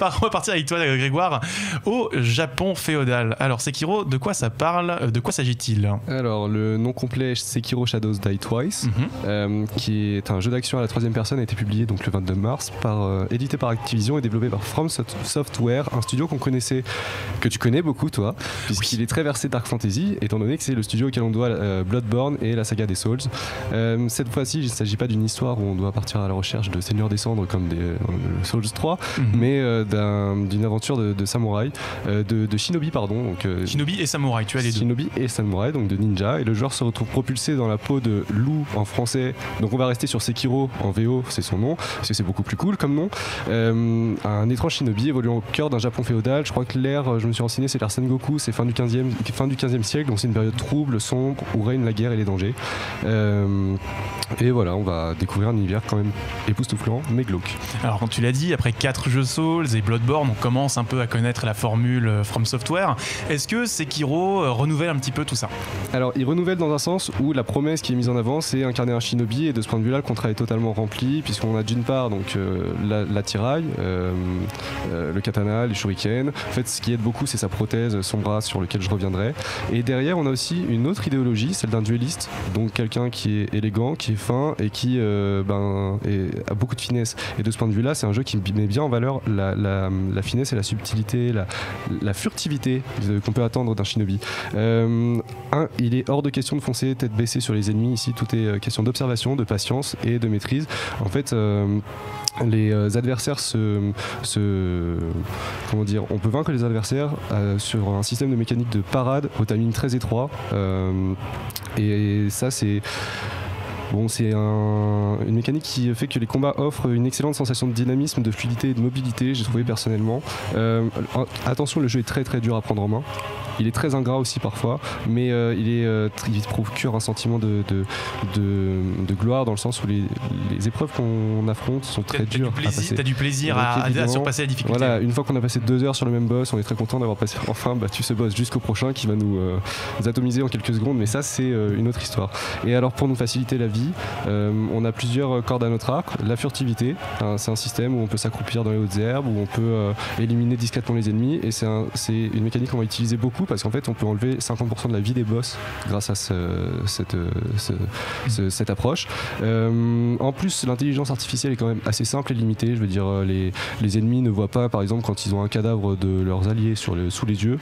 On va partir avec toi, Grégoire, au Japon féodal? Alors, Sekiro, de quoi ça parle De quoi s'agit-il? Alors, le nom complet Sekiro Shadows Die Twice, Mhm. euh, qui est un jeu d'action à la troisième personne, a été publié donc le 22 mars, par, euh, édité par Activision et développé par From Soft- Software, un studio qu'on connaissait, que tu connais beaucoup toi, puisqu'il est très versé Dark Fantasy, étant donné que c'est le studio auquel on doit euh, Bloodborne et la saga des Souls. Euh, cette fois-ci, il ne s'agit pas d'une histoire où on doit partir à la recherche de Seigneur des Cendres comme des, Souls 3, Mhm. mais d'un- d'une aventure de, de samouraï, euh, de, de shinobi pardon. Donc, euh, Shinobi et Samouraï, tu as les deux. Shinobi et Samurai, donc de ninja, et le joueur se retrouve propulsé dans la peau de loup en français. Donc on va rester sur Sekiro en VO, c'est son nom, parce que c'est beaucoup plus cool comme nom. Euh, un étrange shinobi évoluant au cœur d'un Japon féodal. Je crois que l'ère, je me suis renseigné, c'est l'ère Sengoku, c'est fin du 15e, fin du 15e siècle, donc c'est une période trouble, sombre, où règne la guerre et les dangers. Euh, et voilà, on va découvrir un univers quand même époustouflant, mais glauque. Alors, quand tu l'as dit, après 4 jeux Souls et Bloodborne, on commence un peu à connaître la formule euh, From Software. Est-ce que Sekiro euh, renouvelle un petit peu tout ça? Alors, il renouvelle dans un sens où la promesse qui est mise en avant, c'est incarner un shinobi, et de ce point de vue-là, le contrat est totalement rempli, puisqu'on a d'une part donc euh, la, euh, le katana, les shurikens. En fait, ce qui aide beaucoup, c'est sa prothèse, son bras, sur lequel je reviendrai. Et derrière, on a aussi une autre idéologie, celle d'un dueliste, donc quelqu'un qui est élégant, qui est fin et qui ben, a beaucoup de finesse. Et de ce point de vue-là, c'est un jeu qui met bien en valeur la- la finesse et la subtilité, la, furtivité de- qu'on peut attendre d'un shinobi. Euh, un, il est hors de question de foncer tête baissée sur les ennemis. Ici, tout est euh, question d'observation, de patience et de maîtrise. En fait, euh, les euh, adversaires se, comment dire on peut vaincre les adversaires euh, sur un système de mécanique de parade au timing très étroit Euh, et ça c'est Bon, c'est un- une mécanique qui fait que les combats offrent une excellente sensation de dynamisme, de fluidité et de mobilité, j'ai trouvé personnellement. Euh, attention, le jeu est très très dur à prendre en main. Il est très ingrat aussi parfois, mais euh, il, est, euh, il procure un sentiment de, de, de- de gloire dans le sens où les, les épreuves qu'on affronte sont très dures à passer. t'as du plaisir Donc, à, surpasser la difficulté. Voilà, une fois qu'on a passé deux heures sur le même boss, on est très content d'avoir passé enfin battu ce boss jusqu'au prochain qui va nous, nous atomiser en quelques secondes, mais ça c'est une autre histoire. Et alors pour nous faciliter la vie, euh, on a plusieurs cordes à notre arc. La furtivité, hein, c'est un système où on peut s'accroupir dans les hautes herbes, où on peut euh, éliminer discrètement les ennemis, et c'est un- c'est une mécanique qu'on va utiliser beaucoup parce qu'en fait on peut enlever 50% de la vie des boss grâce à euh, ce- ce- cette approche. En plus, l'intelligence artificielle est quand même assez simple et limitée. Je veux dire, les, ennemis ne voient pas, par exemple, quand ils ont un cadavre de leurs alliés sous les yeux.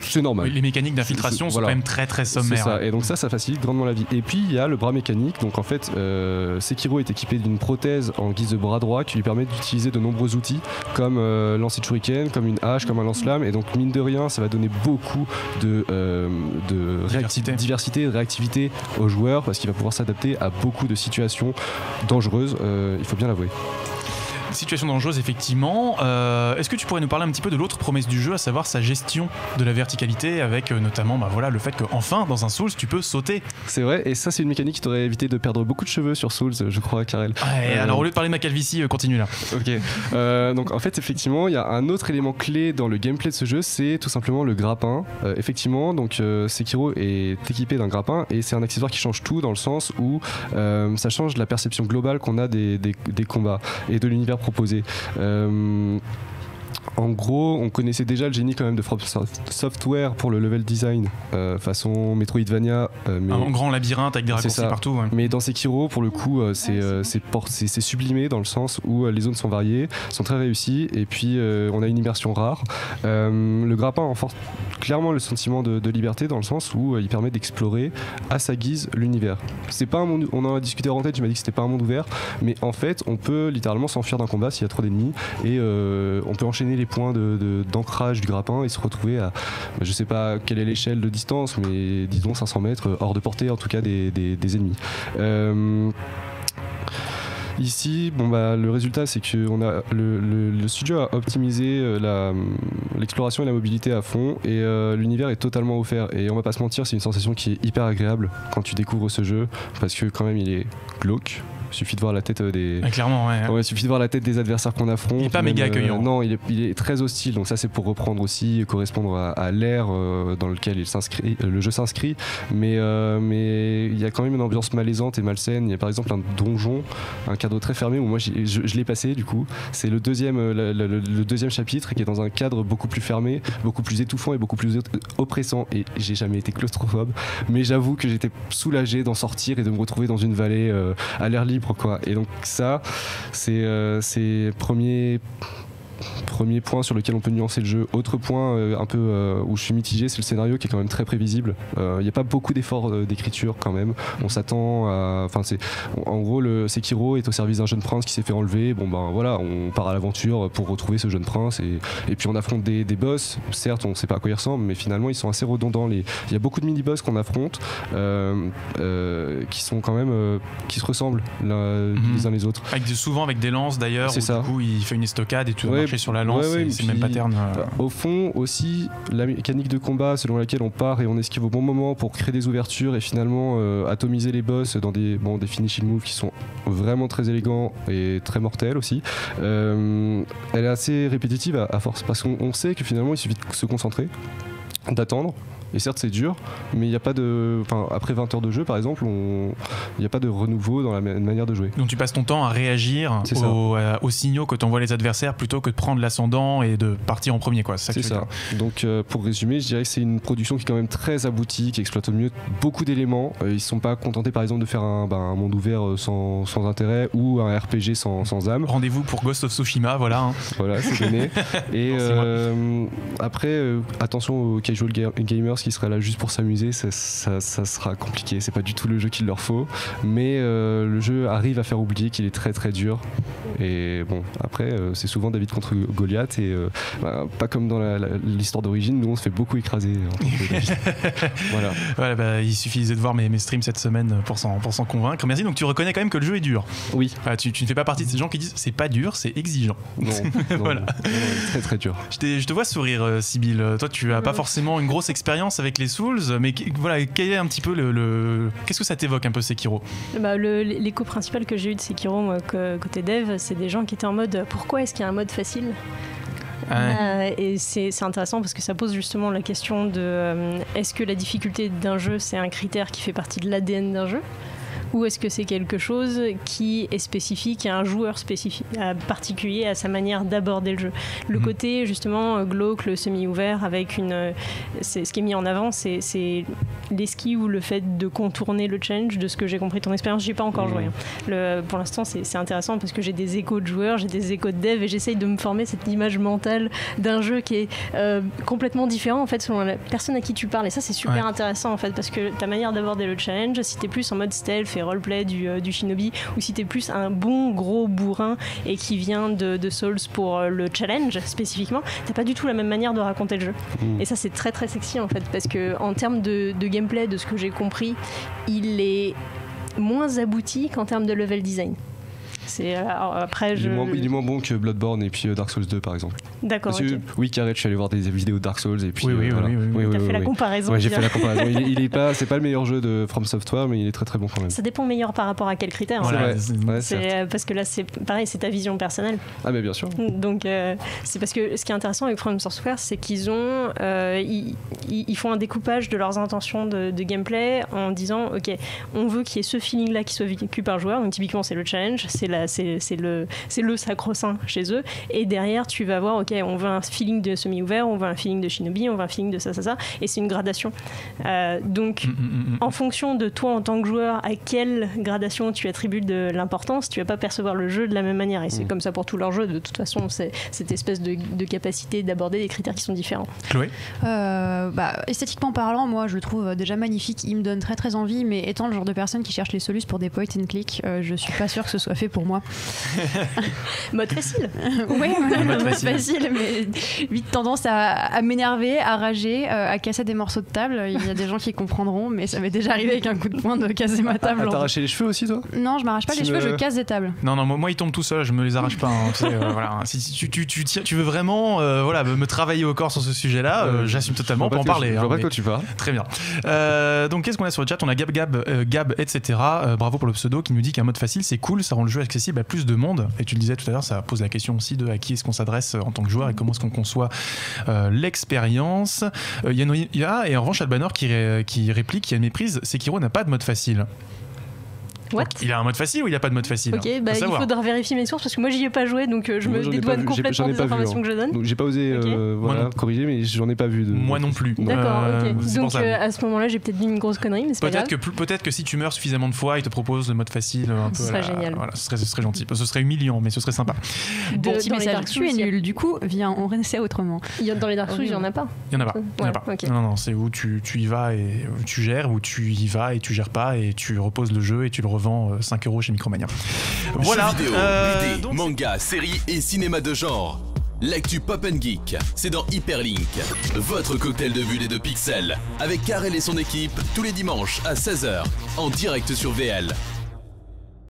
C'est normal. Oui, les mécaniques d'infiltration sont voilà. quand même très très sommaires. ça. Et donc ça, ça facilite grandement la vie. Et puis il y a le bras mécanique. Donc en fait, euh, Sekiro est équipé d'une prothèse en guise de bras droit qui lui permet d'utiliser de nombreux outils comme euh, lancer de shuriken, comme une hache, comme un lance-flamme. Et donc mine de rien, ça va donner beaucoup de, euh, de Diversité. diversité, de réactivité aux joueurs parce qu'il va pouvoir s'adapter à beaucoup de situations dangereuses. euh, il faut bien l'avouer. Situation dangereuse, effectivement. Euh, Est-ce que tu pourrais nous parler un petit peu de l'autre promesse du jeu, à savoir sa gestion de la verticalité, avec euh, notamment bah, voilà, le fait qu'enfin, dans un Souls, tu peux sauter C'est vrai. Et ça, c'est une mécanique qui t'aurait évité de perdre beaucoup de cheveux sur Souls, je crois, Karel. Ouais, Euh, Alors, au lieu de parler de ma calvitie, continue là. Ok. Donc en fait, effectivement, il y a un autre élément clé dans le gameplay de ce jeu, c'est tout simplement le grappin. Effectivement, donc Sekiro est équipé d'un grappin et c'est un accessoire qui change tout dans le sens où ça change la perception globale qu'on a des, des- des combats et de l'univers proposé. En gros, on connaissait déjà le génie quand même de From Soft- Software pour le level design, euh, façon Metroidvania, euh, mais Un grand labyrinthe avec des raccourcis partout. ouais. mais dans Sekiro, pour le coup, euh, c'est sublimé dans le sens où les zones sont variées, sont très réussies, et puis on a une immersion rare. Le grappin renforce clairement le sentiment de, de liberté dans le sens où il permet d'explorer à sa guise l'univers. C'est pas un monde, on en a discuté en tête, tu m'as dit que c'était pas un monde ouvert, mais en fait, on peut littéralement s'enfuir d'un combat s'il y a trop d'ennemis, et on peut enchaîner les points de- de- d'ancrage du grappin et se retrouver à, je sais pas quelle est l'échelle de distance, mais disons 500 mètres hors de portée en tout cas des, ennemis. Euh, Ici, bon bah, le résultat, c'est que le, studio a optimisé euh, l'exploration et la mobilité à fond, et euh, l'univers est totalement offert. Et on va pas se mentir, c'est une sensation qui est hyper agréable quand tu découvres ce jeu, parce que quand même, il est glauque, suffit de voir la tête des. Ah, clairement, ouais. il suffit de voir la tête des adversaires qu'on affronte. Il est pas méga accueillant. non, il est, il est, très hostile. Donc ça, c'est pour reprendre aussi, correspondre à, l'ère dans lequel il s'inscrit, le jeu s'inscrit. Mais mais il y a quand même une ambiance malaisante et malsaine. Il y a par exemple un donjon, un cadre très fermé où moi je, je l'ai passé du coup. C'est le deuxième, le, deuxième chapitre qui est dans un cadre beaucoup plus fermé, beaucoup plus étouffant et beaucoup plus oppressant. Et j'ai jamais été claustrophobe, mais j'avoue que j'étais soulagé d'en sortir et de me retrouver dans une vallée euh, à l'air libre, quoi. Et donc ça, c'est euh, premier Premier point sur lequel on peut nuancer le jeu. Autre point euh, un peu euh, où je suis mitigé, c'est le scénario qui est quand même très prévisible. Il euh, n'y a pas beaucoup d'efforts d'écriture quand même. On s'attend à. Enfin, c'est. En gros, le Sekiro est au service d'un jeune prince qui s'est fait enlever. Bon, ben voilà, on part à l'aventure pour retrouver ce jeune prince et, et puis on affronte des, des, boss. Certes, on ne sait pas à quoi ils ressemblent, mais finalement, ils sont assez redondants. Il y a beaucoup de mini-boss qu'on affronte qui sont quand même. qui se ressemblent mhm. les uns les autres. Avec, souvent avec des lances d'ailleurs. C'est ça. Du coup, il fait une estocade et tout sur la lance, c'est le même pattern. Euh. Au fond, aussi, la mécanique de combat selon laquelle on part et on esquive au bon moment pour créer des ouvertures et finalement euh, atomiser les boss dans des, bon, des finishing moves qui sont vraiment très élégants et très mortels aussi. Euh, elle est assez répétitive à, à force parce qu'on sait que finalement il suffit de se concentrer, d'attendre et certes, c'est dur, mais il n'y a pas de. Enfin, après 20 heures de jeu, par exemple, il n'y a pas de renouveau dans la manière de jouer. Donc tu passes ton temps à réagir euh, aux, signaux que t'envoient les adversaires plutôt que de prendre l'ascendant et de partir en premier, quoi. C'est ça. Donc euh, pour résumer, je dirais que c'est une production qui est quand même très aboutie, qui exploite au mieux beaucoup d'éléments. Euh, ils ne sont pas contentés, par exemple, de faire un, ben, monde ouvert sans, sans, intérêt ou un RPG sans, sans âme. Rendez-vous pour Ghost of Tsushima, voilà. Hein. Voilà, c'est donné. et après, attention aux casual gamers qui seraient là juste pour s'amuser, ça, ça, sera compliqué. C'est pas du tout le jeu qu'il leur faut. Mais euh, le jeu arrive à faire oublier qu'il est très très dur. Et bon, après, euh, c'est souvent David contre Goliath. Et euh, bah, pas comme dans l'histoire d'origine, nous on se fait beaucoup écraser. voilà. voilà bah, il suffisait de voir mes, mes streams cette semaine pour s'en convaincre. Merci. Donc tu reconnais quand même que le jeu est dur. Oui. tu, tu, ne fais pas partie de ces gens qui disent c'est pas dur, c'est exigeant. Non, voilà. très très dur. Je, je te vois sourire, Sybille. Toi, tu as pas forcément une grosse expérience avec les Souls, mais voilà, quel est un petit peu le. Qu'est-ce que ça t'évoque un peu Sekiro? Bah, L'écho principal que j'ai eu de Sekiro moi, côté dev, c'est des gens qui étaient en mode pourquoi est-ce qu'il y a un mode facile? Euh, et c'est intéressant parce que ça pose justement la question de euh, est-ce que la difficulté d'un jeu c'est un critère qui fait partie de l'ADN d'un jeu? Ou est-ce que c'est quelque chose qui est spécifique à un joueur spécifique, particulier à sa manière d'aborder le jeu? Le mhm. côté justement glauque, le semi-ouvert, avec une, ce qui est mis en avant, c'est l'esquive ou le fait de contourner le challenge. De ce que j'ai compris de ton expérience, j'ai pas encore joué. Hein. Le, pour l'instant, c'est intéressant parce que j'ai des échos de joueurs, j'ai des échos de dev et j'essaye de me former cette image mentale d'un jeu qui est euh, complètement différent en fait selon la personne à qui tu parles. Et ça, c'est super intéressant en fait parce que ta manière d'aborder le challenge, si tu es plus en mode stealth roleplay du, euh, du shinobi, ou si t'es plus un bon gros bourrin et qui vient de, Souls pour euh, le challenge spécifiquement, t'as pas du tout la même manière de raconter le jeu. Mm. Et ça c'est très très sexy en fait, parce que en termes de, de gameplay, de ce que j'ai compris, il est moins abouti qu'en termes de level design. Euh, après, il, est moins, bon que Bloodborne et puis euh, Dark Souls 2 par exemple. D'accord. Oui, carré, je suis allé voir des vidéos de Dark Souls et puis. Oui, oui, euh, oui, oui, T'as fait la comparaison. j'ai fait la comparaison. il, est pas, c'est pas le meilleur jeu de From Software, mais il est très très bon quand même. Ça dépend meilleur par rapport à quel critère. c'est parce que là, c'est pareil, c'est ta vision personnelle. Ah, mais bien sûr. Donc, c'est parce que ce qui est intéressant avec From Software, c'est qu'ils ont, ils, font un découpage de leurs intentions de, de gameplay en disant, ok, on veut qu'il y ait ce feeling-là qui soit vécu par le joueur. Donc, typiquement, c'est le challenge, c'est la, c'est le c'est le sacro-saint chez eux. Et derrière, tu vas voir, ok, on veut un feeling de semi-ouvert, on veut un feeling de shinobi, on veut un feeling de ça, ça, ça. Et c'est une gradation. Euh, donc, mm, mm, mm, en fonction de toi en tant que joueur, à quelle gradation tu attribues de l'importance, tu vas pas percevoir le jeu de la même manière. Et c'est comme ça pour tous leurs jeux. De toute façon, c'est cette espèce de, capacité d'aborder des critères qui sont différents. Chloé euh, bah, Esthétiquement parlant, moi, je le trouve déjà magnifique. Il me donne très très envie, mais étant le genre de personne qui cherche les solutions pour des point and click, euh, je suis pas sûre que ce soit fait pour pour moi. mode facile. oui, mode, facile. mais vite tendance à, m'énerver, à rager, à casser des morceaux de table. Il y a des gens qui comprendront, mais ça m'est déjà arrivé avec un coup de poing de casser ma table. Ah, les cheveux aussi, toi? Non, je m'arrache pas les cheveux, je casse des tables. Non, non, moi, ils tombent tout seuls, je me les arrache pas. Hein, voilà. Si, tu, tu, tu, tu, veux vraiment voilà, me travailler au corps sur ce sujet-là, j'assume totalement, on peut en parler. Je vois pas quoi tu parles. Très bien. donc, qu'est-ce qu'on a sur le chat? On a Gab Gab, Gab etc. bravo pour le pseudo qui nous dit qu'un mode facile, c'est cool, ça rend le jeu accessible à plus de monde. Et tu le disais tout à l'heure, ça pose la question aussi de à qui est-ce qu'on s'adresse en tant que joueur et comment est-ce qu'on conçoit l'expérience. Il y, a, et en revanche, Albanor qui, qui réplique, qui a une méprise, Sekiro n'a pas de mode facile. What il a un mode facile ou il a pas de mode facile Ok, bah, il faudra vérifier mes sources parce que moi j'y ai pas joué donc euh, je me dédouane complètement des informations hein. que je donne. Donc j'ai pas osé euh, voilà, corriger mais j'en ai pas vu. De... Moi non plus. D'accord, ok. Euh, donc à ce moment-là j'ai peut-être dit une grosse connerie mais c'est pas grave. Que, peut-être que si tu meurs suffisamment de fois il te propose le mode facile un peu. Ce serait génial. Voilà, ce serait, ce serait gentil. Ce serait humiliant mais ce serait sympa. Bon, petit message, tu es nul du coup viens on essaie autrement. Dans les Dark Souls il y en a pas. Il y en a pas. Non non c'est où tu y vas et tu gères ou tu y vas et tu gères pas et tu reposes le jeu et tu le revends 5 euros chez Micromania. Voilà. Vidéo, euh, manga, séries et cinéma de genre. L'actu Pop Geek, c'est dans Hyperlink, votre cocktail de bulles et de pixels, avec Karel et son équipe tous les dimanches à 16h, en direct sur VL.